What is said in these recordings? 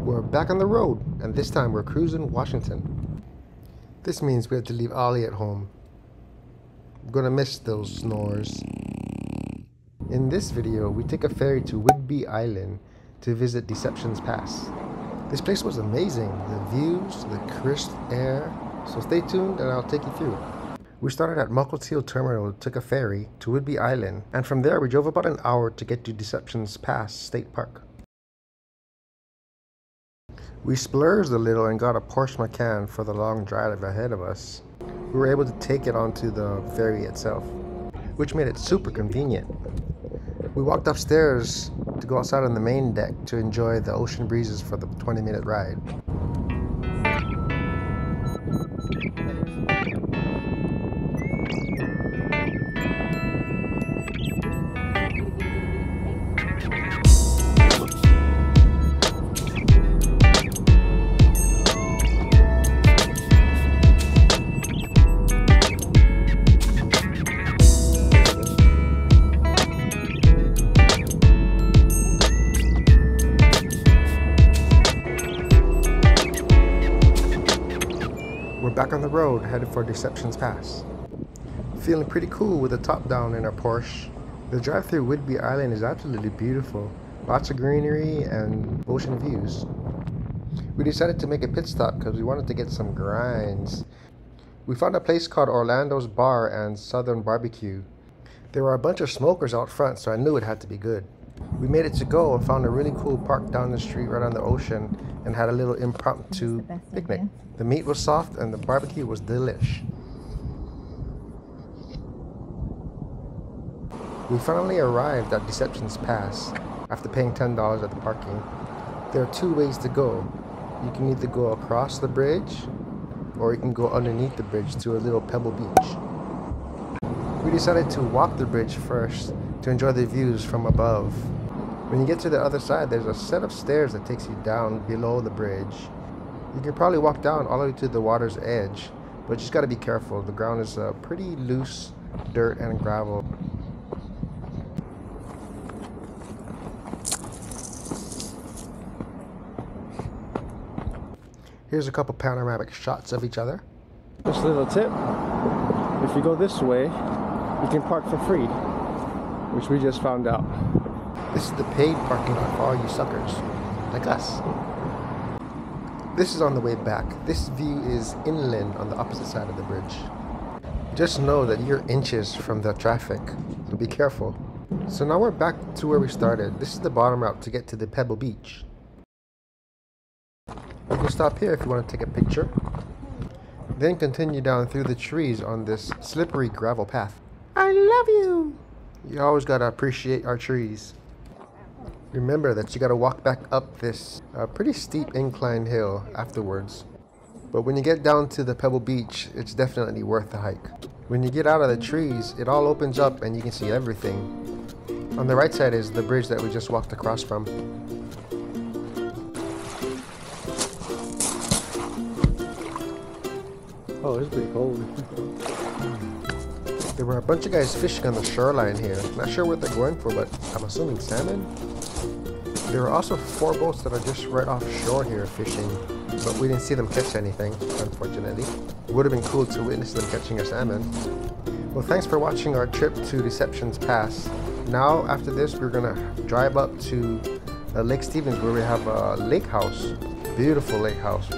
We're back on the road, and this time we're cruising Washington. This means we have to leave Ollie at home. I'm gonna miss those snores. In this video, we take a ferry to Whidbey Island to visit Deceptions Pass. This place was amazing. The views, the crisp air. So stay tuned and I'll take you through. We started at Mukilteo Terminal, took a ferry to Whidbey Island, and from there we drove about an hour to get to Deceptions Pass State Park. We splurged a little and got a Porsche Macan for the long drive ahead of us. We were able to take it onto the ferry itself, which made it super convenient. We walked upstairs to go outside on the main deck to enjoy the ocean breezes for the 20 minute ride. Back on the road headed for Deceptions Pass. Feeling pretty cool with the top down in our Porsche. The drive through Whidbey Island is absolutely beautiful. Lots of greenery and ocean views. We decided to make a pit stop because we wanted to get some grinds. We found a place called Orlando's Bar and Southern Barbecue. There were a bunch of smokers out front, so I knew it had to be good. We made it to go and found a really cool park down the street right on the ocean and had a little impromptu the picnic. The meat was soft and the barbecue was delish. We finally arrived at Deceptions Pass after paying $10 at the parking. There are two ways to go. You can either go across the bridge or you can go underneath the bridge to a little pebble beach. We decided to walk the bridge first to enjoy the views from above. When you get to the other side, there's a set of stairs that takes you down below the bridge. You can probably walk down all the way to the water's edge, but just got to be careful. The ground is uh, pretty loose dirt and gravel. Here's a couple panoramic shots of each other. Just a little tip. If you go this way, you can park for free, which we just found out. This is the paid parking lot for all you suckers, like us. This is on the way back. This view is inland on the opposite side of the bridge. Just know that you're inches from the traffic, so be careful. So now we're back to where we started. This is the bottom route to get to the Pebble Beach. You can stop here if you want to take a picture. Then continue down through the trees on this slippery gravel path. I love you! You always gotta appreciate our trees. Remember that you gotta walk back up this uh, pretty steep incline hill afterwards. But when you get down to the Pebble Beach, it's definitely worth the hike. When you get out of the trees, it all opens up and you can see everything. On the right side is the bridge that we just walked across from. Oh, it's pretty cold. There were a bunch of guys fishing on the shoreline here. Not sure what they're going for, but I'm assuming salmon. There are also four boats that are just right offshore here fishing, but we didn't see them catch anything, unfortunately. Would have been cool to witness them catching a salmon. Well, thanks for watching our trip to Deceptions Pass. Now, after this, we're gonna drive up to uh, Lake Stevens where we have a lake house. Beautiful lake house.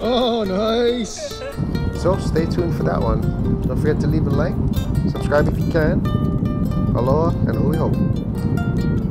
Oh, nice! So stay tuned for that one. Don't forget to leave a like, subscribe if you can. Aloha and hui hou.